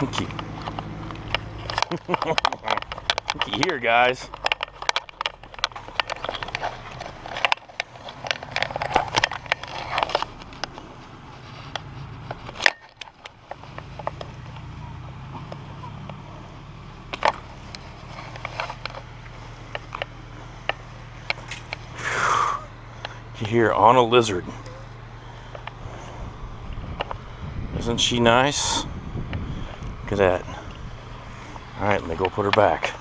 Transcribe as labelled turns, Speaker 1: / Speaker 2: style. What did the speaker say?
Speaker 1: Looky. Looky here, guys. Here on a lizard. Isn't she nice? At that. All right, let me go put her back.